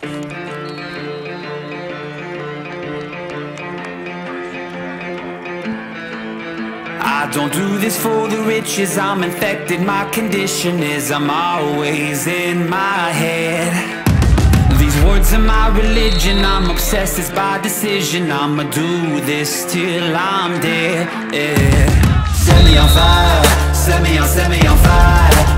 I don't do this for the riches, I'm infected, my condition is I'm always in my head These words are my religion, I'm obsessed, it's by decision I'ma do this till I'm dead, yeah. Set me on fire, set me on, set me on fire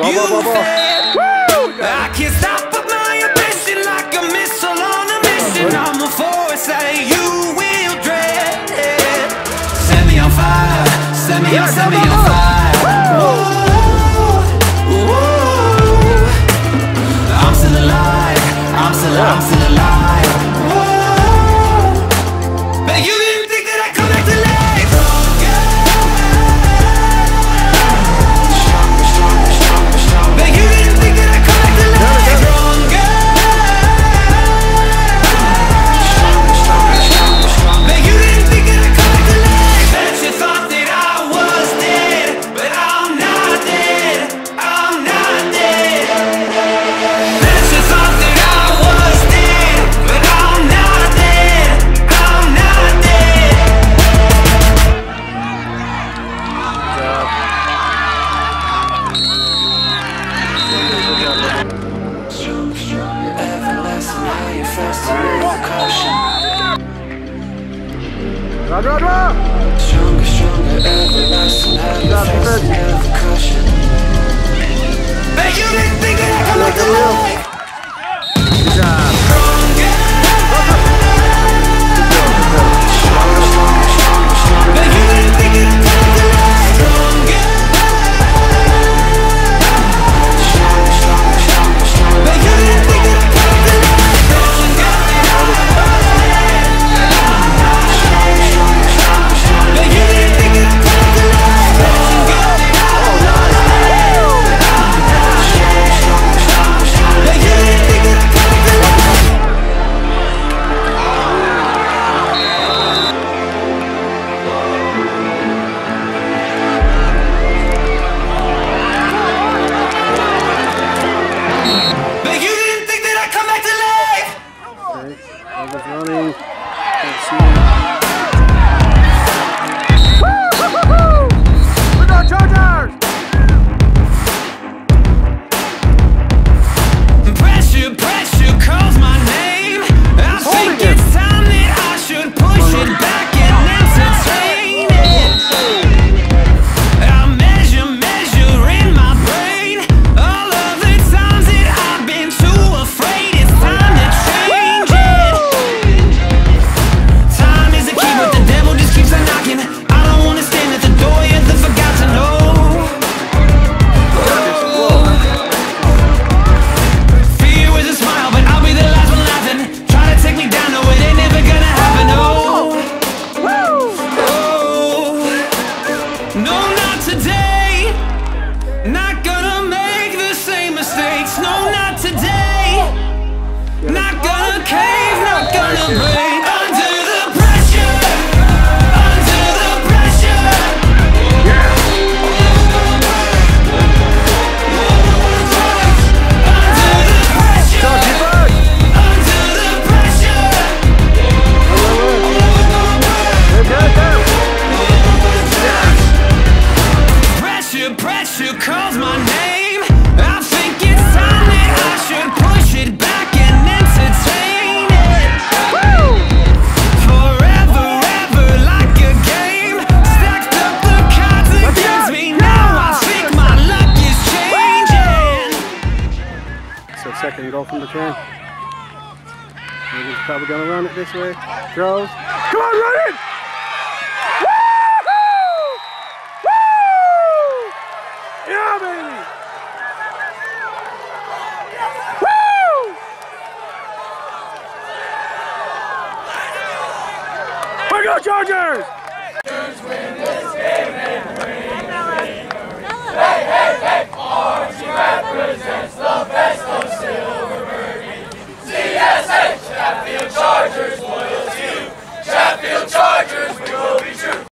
Bravo, you bravo. said, I can't stop but my ambition like a missile on a mission. I'm the force that you will dread. Set me on fire, set me on, set me on fire. Ooh, ooh, I'm still alive, I'm still, I'm still alive. Brother! Stronger, stronger, everlasting, everlasting, Never cushion. Man, you didn't think that I could make the life! Good job. back and go from the turn. He's probably going to run it this way. Throws. Come on, run it! Yeah, baby! Woo! Here go Chargers! Let's go!